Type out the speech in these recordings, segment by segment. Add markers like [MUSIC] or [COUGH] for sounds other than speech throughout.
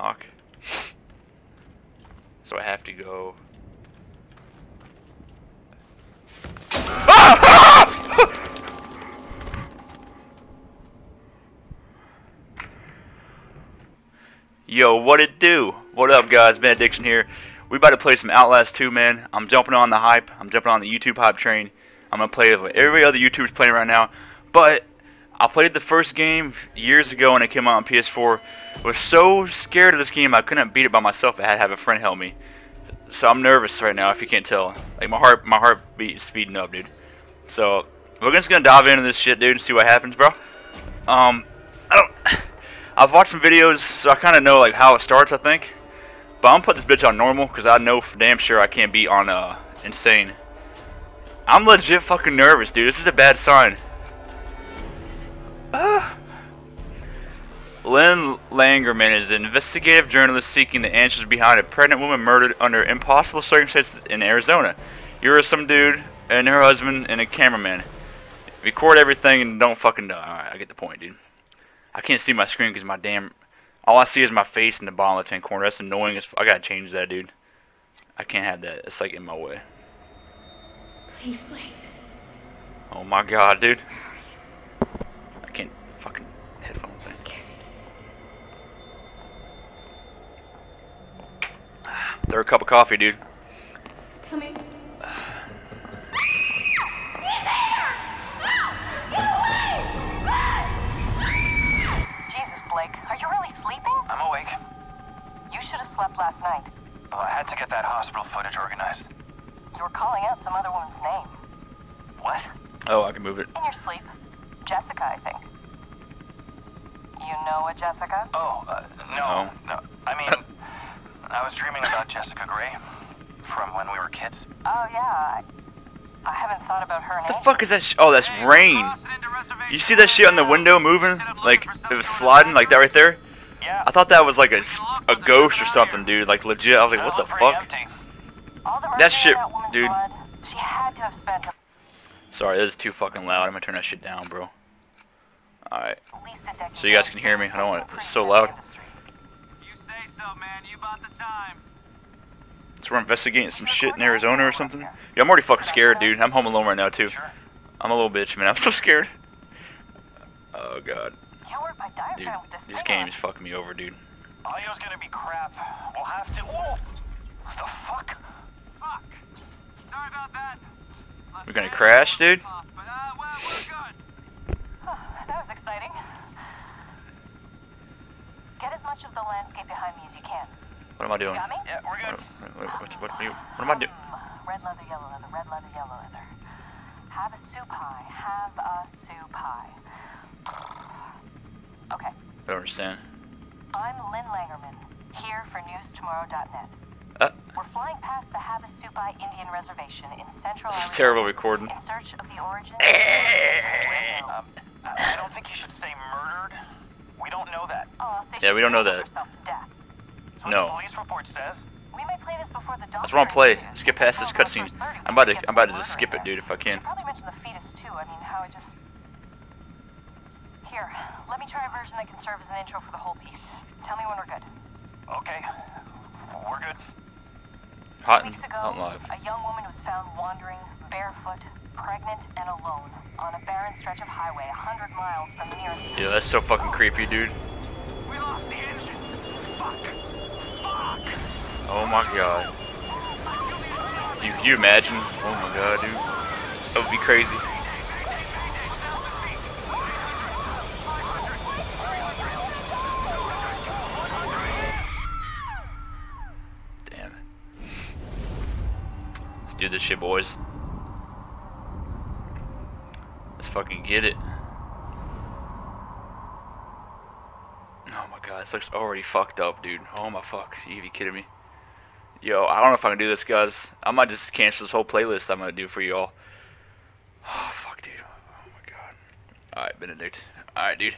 knock. So I have to go. [LAUGHS] Yo, what it do? What up, guys? Benediction here. We about to play some Outlast 2, man. I'm jumping on the hype. I'm jumping on the YouTube hype train. I'm gonna play with every other YouTuber's playing right now. But I played the first game years ago when it came out on PS4. I Was so scared of this game I couldn't beat it by myself. I had to have a friend help me. So I'm nervous right now. If you can't tell, like my heart, my heartbeat is speeding up, dude. So we're just gonna dive into this shit, dude, and see what happens, bro. Um, I don't. [SIGHS] I've watched some videos, so I kind of know like how it starts. I think, but I'm gonna put this bitch on normal because I know for damn sure I can't beat on uh insane. I'm legit fucking nervous, dude. This is a bad sign. Uh. Lynn Langermann is an investigative journalist seeking the answers behind a pregnant woman murdered under impossible circumstances in Arizona. You're some dude and her husband and a cameraman. Record everything and don't fucking die. Alright, I get the point, dude. I can't see my screen because my damn... All I see is my face in the bottom left-hand corner. That's annoying as I gotta change that, dude. I can't have that. It's like in my way. Please, Blake. Oh my god, dude. I can't fucking headphone I'm thing. scared. Third cup of coffee, dude. He's coming. Jesus, Blake, are you really sleeping? I'm awake. You should have slept last night. Well, I had to get that hospital footage organized. You were calling out some other woman's name. What? Oh, I can move it. In your sleep. Jessica, I think. You know a Jessica? Oh, uh, no, no. I mean, I was dreaming about Jessica Gray from when we were kids. Oh, yeah. I, I haven't thought about her What the fuck is that? Sh oh, that's rain. You see that shit on the window moving? Like, it was sliding like that right there? Yeah. I thought that was like a, a ghost or something, dude. Like, legit. I was like, what the fuck? the That shit, that dude. Blood, she had to have spent Sorry, that is too fucking loud. I'm gonna turn that shit down, bro. Alright. least a decade. So you guys can hear me? I don't want it- it's so loud. So, man. You bought the time. So we're investigating some shit in Arizona or something? Yeah, I'm already fucking scared, dude. I'm home alone right now, too. I'm a little bitch, man. [LAUGHS] I'm so scared. Oh, God. Can't work my diaphragm Dude, this game is fucking me over, dude. Audio's gonna be crap. We'll have to. Oh, the fuck? Fuck. Sorry about that. We're gonna crash, dude? But, uh, well, we're good. That was exciting. Get as much of the landscape behind me as you can. What am I doing? Got me? Yeah, we're What, good. what, what, what, what, what am I doing? Hmm, Red leather, yellow leather, red leather, yellow leather. Havasupai. Have a soup pie. Okay. I don't understand. I'm Lynn Langermann, here for newstomorrow.net. Uh, We're flying past the Havasupai Indian Reservation in central this is terrible recording. in search of the origin. Um, I I don't think you should say murdered. We don't know that. Oh, I'll say Yeah, we don't know that. herself to death. That's what No. the police report says. We may play this before the doctor. That's what I'm play. Skip past this cutscene. I'm about to, I'm about to just skip it, dude, if I can. probably mentioned the fetus too. I mean, how it just. Here, let me try a version that can serve as an intro for the whole piece. Tell me when we're good. Okay. We're good. Hot Two and weeks ago, hot and live. a young woman was found wandering, barefoot, pregnant, and alone on a barren stretch of highway 100 miles from the nearest. Yeah, that's so fucking creepy, dude. We lost the engine. Fuck. Fuck. Oh my god. Dude, can you imagine? Oh my god, dude. That would be crazy. Damn. Let's do this shit, boys. Let's fucking get it. Oh my god, this looks already fucked up, dude. Oh my fuck. You you kidding me? Yo, I don't know if I can do this, guys. I might just cancel this whole playlist I'm gonna do for y'all. [SIGHS] Oh fuck, dude. Oh my god. Alright, Benedict. Alright, dude.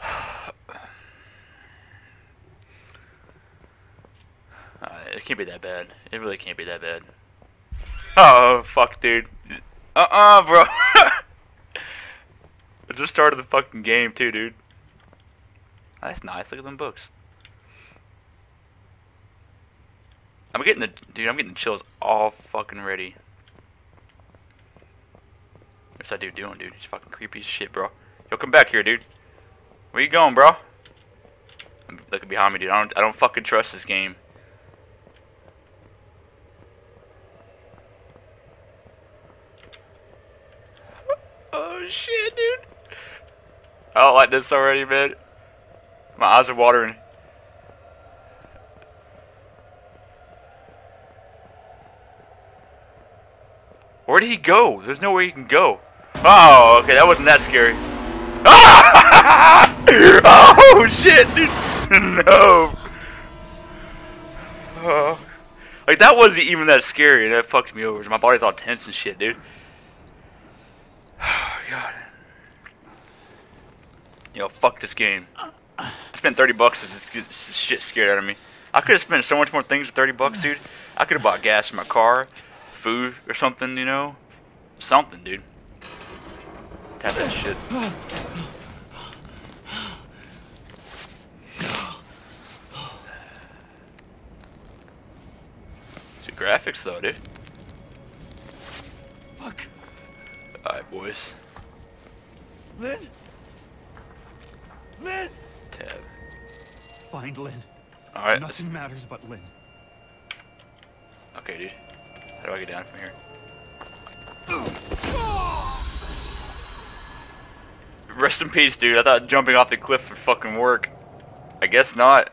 [SIGHS] Alright, it can't be that bad. It really can't be that bad. Oh, fuck, dude. Uh-uh, bro. [LAUGHS] I just started the fucking game, too, dude. That's nice. Look at them books. I'm getting the dude. I'm getting the chills all fucking ready. What's that dude doing, dude? He's fucking creepy as shit, bro. Yo, come back here, dude. Where you going, bro? I'm looking behind me, dude. I don't. I don't fucking trust this game. Oh shit, dude. I don't like this already, man. My eyes are watering. Where did he go? There's nowhere he can go. Oh, okay, that wasn't that scary. Ah! [LAUGHS] oh shit, dude. [LAUGHS] no. Oh. Like that wasn't even that scary, and that fucked me over. My body's all tense and shit, dude. Oh [SIGHS] god. Yo, fuck this game. I spent 30 bucks to just get this shit scared out of me. I could have spent so much more things with 30 bucks, dude. I could have bought gas in my car, food or something, you know? Something, dude. Tap that shit. It's the graphics though, dude. Fuck. Alright, boys. Lynn? Lynn? Tab. Find Lynn. Alright, Nothing matters but Lynn. Do get down from here? Rest in peace, dude. I thought jumping off the cliff would fucking work. I guess not.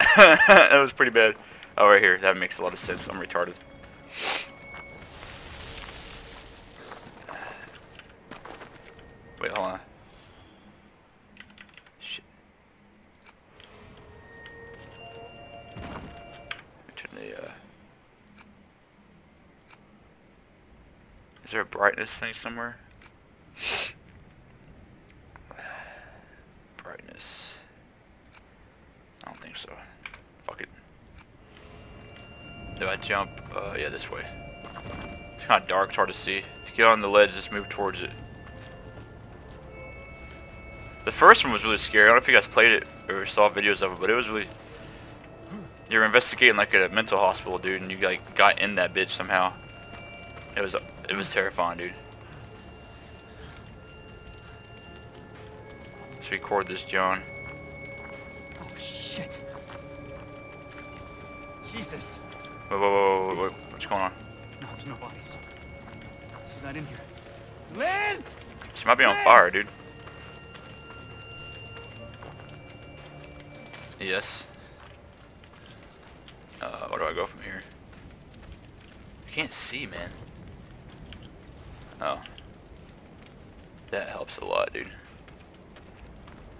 [LAUGHS] that was pretty bad. Oh, right here. That makes a lot of sense. I'm retarded. Wait, hold on. Shit. Turn the, uh... Is there a brightness thing somewhere? [SIGHS] Brightness. I don't think so. Fuck it. Do I jump? Uh, yeah, this way. It's kind of dark, it's hard to see. To get on the ledge, just move towards it. The first one was really scary. I don't know if you guys played it or saw videos of it, but it was really... You're investigating like a mental hospital, dude, and you like got in that bitch somehow. It was it was terrifying, dude. Let's record this, John. Oh, shit. Jesus. Whoa, whoa, whoa, whoa, whoa, what's going on? No, there's no bodies. She's not in here. Lynn! She might be on fire, dude. Yes. Uh, where do I go from here? I can't see, man. Oh. That helps a lot, dude.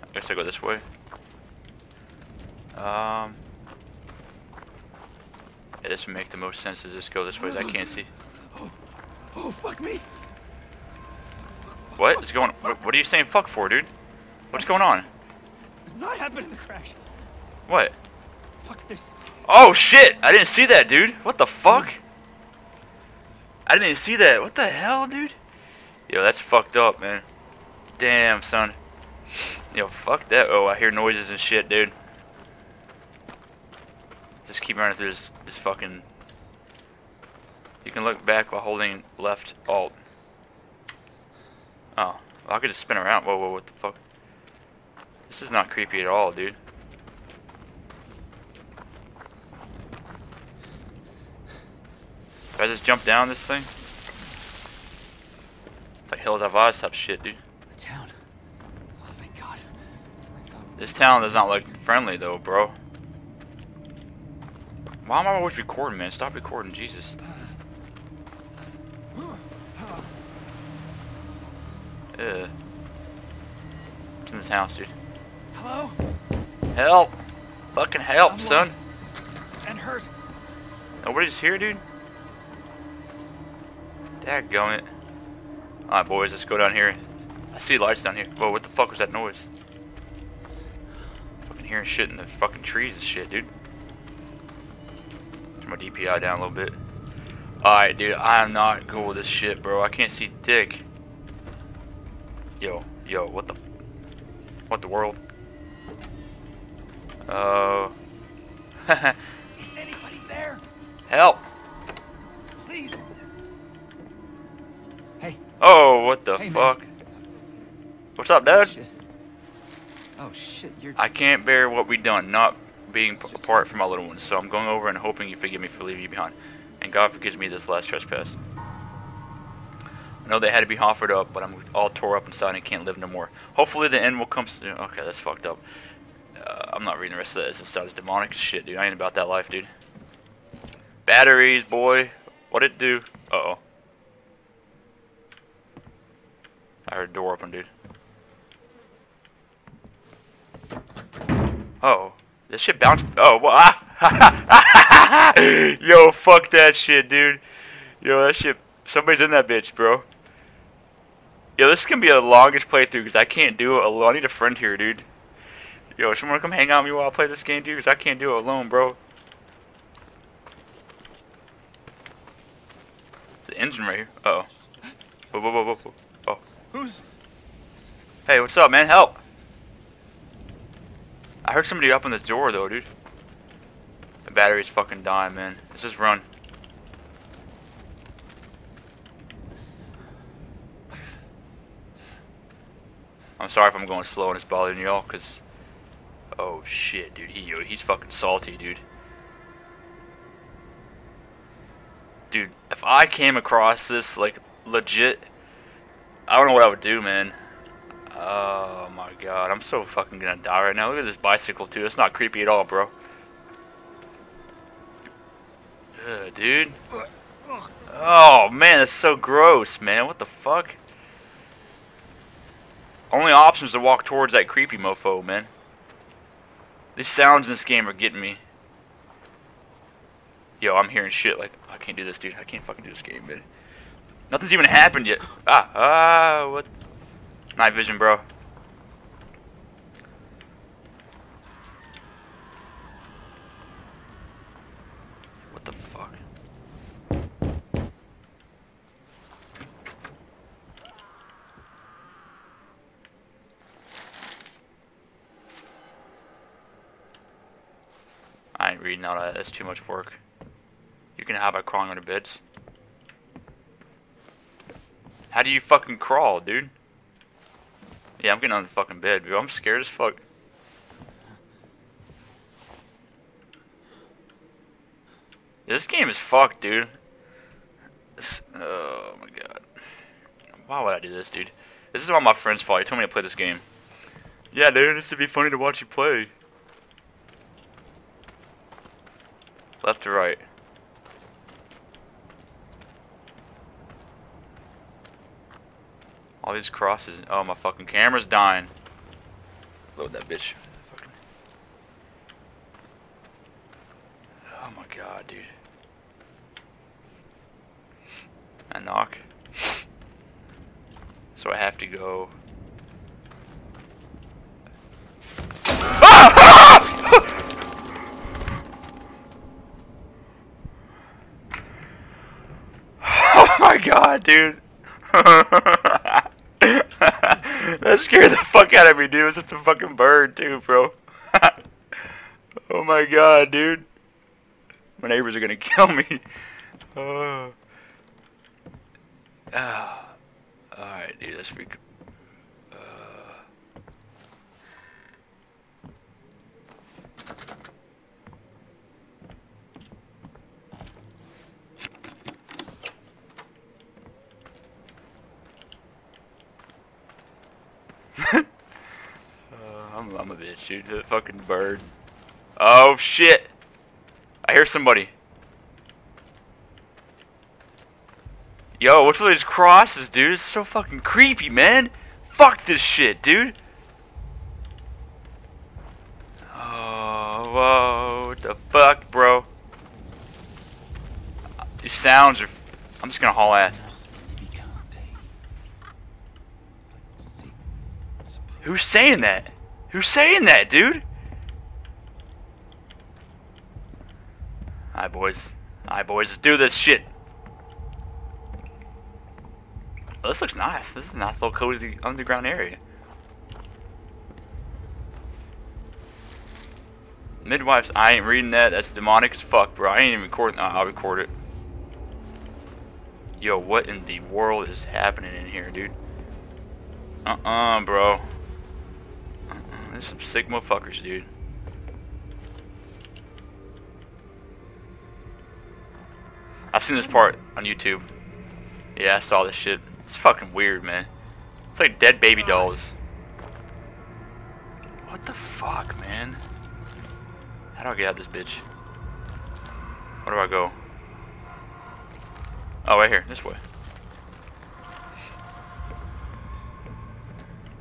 I guess I go this way. Um. Yeah, this would make the most sense to just go this way as I can't see. Oh, oh fuck me. What is going what, what are you saying fuck for, dude? What's going on? Not happen in the crash. What? Fuck this. Oh shit! I didn't see that, dude. What the fuck? I didn't even see that. What the hell, dude? Yo, that's fucked up, man. Damn, son. Yo, fuck that. Oh, I hear noises and shit, dude. Just keep running through this, this fucking... You can look back while holding left alt. Oh, well, I could just spin around. Whoa, whoa, what the fuck? This is not creepy at all, dude. I just jump down this thing? It's like Hills Have Eyes type shit, dude. The town. Oh, thank God. This town does not look friendly though, bro. Why am I always recording, man? Stop recording, Jesus. Ugh. What's in this house, dude? Hello? Help! Fucking help, I'm son. And hurt. Nobody's here, dude? Dadgummit. Alright, boys, let's go down here. I see lights down here. Whoa, what the fuck was that noise? Fucking hearing shit in the fucking trees and shit, dude. Turn my DPI down a little bit. Alright, dude, I am not cool with this shit, bro. I can't see dick. Yo, yo, what the... What the world? Oh... [LAUGHS] Is anybody there? Help! Oh, what the Hey, man. fuck? What's up, Dad? Shit. Oh shit, you're. I can't bear what we done, not being p- apart from my little ones. So I'm going over and hoping you forgive me for leaving you behind, and God forgives me this last trespass. I know they had to be offered up, but I'm all tore up inside and can't live no more. Hopefully the end will come soon. Okay, that's fucked up. Uh, I'm not reading the rest of this. It sounds demonic as shit, dude. I ain't about that life, dude. Batteries, boy. What it do? Uh oh. I heard a door open, dude. Oh, this shit bounced. Oh, well, ah. [LAUGHS] Yo, fuck that shit, dude. Yo, that shit. Somebody's in that bitch, bro. Yo, this can be the longest playthrough because I can't do it alone. I need a friend here, dude. Yo, someone come hang out with me while I play this game, dude? Because I can't do it alone, bro. The engine right here. Uh oh. Whoa, whoa, whoa. Who's? Hey, what's up, man? Help! I heard somebody up on the door, though, dude. The battery's fucking dying, man. Let's just run. I'm sorry if I'm going slow and it's bothering y'all, cause... Oh, shit, dude. He, he's fucking salty, dude. Dude, if I came across this, like, legit... I don't know what I would do, man. Oh my god, I'm so fucking gonna die right now. Look at this bicycle too. It's not creepy at all, bro. Ugh, dude. Oh man, that's so gross, man. What the fuck? Only option is to walk towards that creepy mofo, man. These sounds in this game are getting me. Yo, I'm hearing shit like, I can't do this, dude. I can't fucking do this game, man. Nothing's even happened yet. Ah, ah, what? Night vision, bro. What the fuck? I ain't reading all that. That's too much work. You can have by crawling under beds. How do you fucking crawl, dude? Yeah, I'm getting on the fucking bed, dude. I'm scared as fuck. This game is fucked, dude. This- oh my god. Why would I do this, dude? This is all my friend's fault. He told me to play this game. Yeah, dude, this would be funny to watch you play. Left to right. All these crosses. Oh, my fucking camera's dying. Load that bitch. Oh my god, dude. I knock. So I have to go. [LAUGHS] Oh my god, dude. [LAUGHS] [LAUGHS] that scared the fuck out of me, dude. It was just a fucking bird, too, bro. [LAUGHS] oh my god, dude. My neighbors are gonna [LAUGHS] kill me. Oh. [SIGHS] Alright, dude, let's freak. Uh. Uh, I'm, a bitch, dude. That fucking bird. Oh, shit. I hear somebody. Yo, what's with these crosses, dude? It's so fucking creepy, man. Fuck this shit, dude. Oh, whoa. What the fuck, bro? These sounds are... I'm just gonna haul ass. Who's saying that? Who's saying that, dude? Alright, boys. Alright, boys. Let's do this shit. This looks nice. This is a nice little cozy underground area. Midwives, I ain't reading that. That's demonic as fuck, bro. I ain't even recording. I'll record it. Yo, what in the world is happening in here, dude? Uh-uh, bro. There's some sick motherfuckers, dude. I've seen this part on YouTube. Yeah, I saw this shit. It's fucking weird, man. It's like dead baby dolls. What the fuck, man? How do I get out of this bitch? Where do I go? Oh, right here. This way.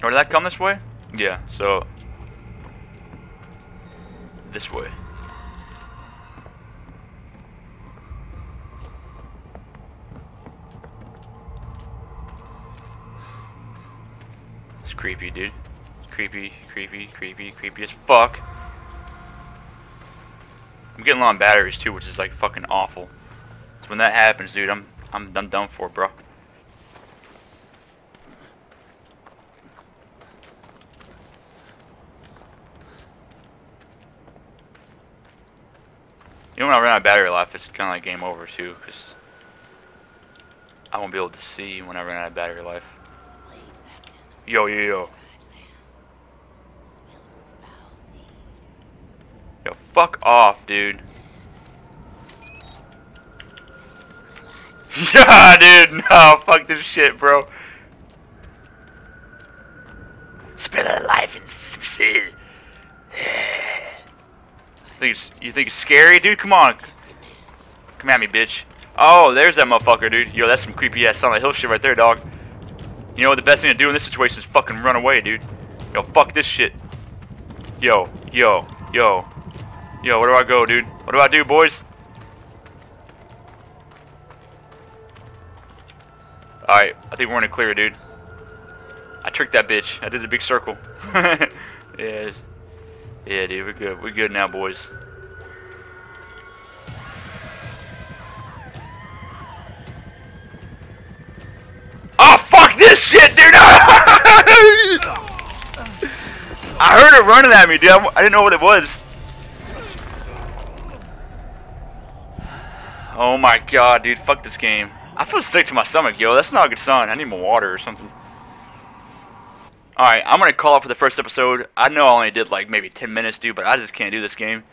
Or did that come this way? Yeah, so... This way. It's creepy, dude. Creepy, creepy, creepy, creepy as fuck. I'm getting low on batteries too, which is like fucking awful. So when that happens, dude, I'm I'm I'm done for, bro. When I run out of battery life, it's kind of like game over too, because I won't be able to see when I run out of battery life. Yo, yo, yo. Yo, fuck off, dude. [LAUGHS] yeah, dude, [LAUGHS] no, fuck this shit, bro. Spend a life some sin. Think it's, you think it's scary, dude? Come on. Come at me, bitch. Oh, there's that motherfucker, dude. Yo, that's some creepy ass Silent Hill shit right there, dog. You know what the best thing to do in this situation is fucking run away, dude. Yo, fuck this shit. Yo, yo, yo. Yo, where do I go, dude? What do I do, boys? Alright, I think we're in a clear, dude. I tricked that bitch. I did a big circle. [LAUGHS] yeah. Yeah, dude, we're good. We're good now, boys. Oh, fuck this shit, dude! [LAUGHS] I heard it running at me, dude. I didn't know what it was. Oh my god, dude. Fuck this game. I feel sick to my stomach, yo. That's not a good sign. I need more water or something. Alright, I'm going to call it for the first episode. I know I only did like maybe 10 minutes, dude, but I just can't do this game.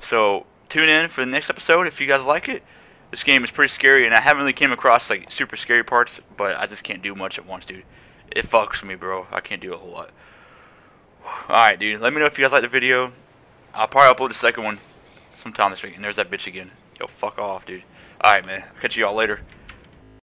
So, tune in for the next episode if you guys like it. This game is pretty scary, and I haven't really came across like super scary parts, but I just can't do much at once, dude. It fucks me, bro. I can't do a whole lot. [SIGHS] Alright, dude. Let me know if you guys like the video. I'll probably upload the second one sometime this week. And there's that bitch again. Yo, fuck off, dude. Alright, man. Catch you all later.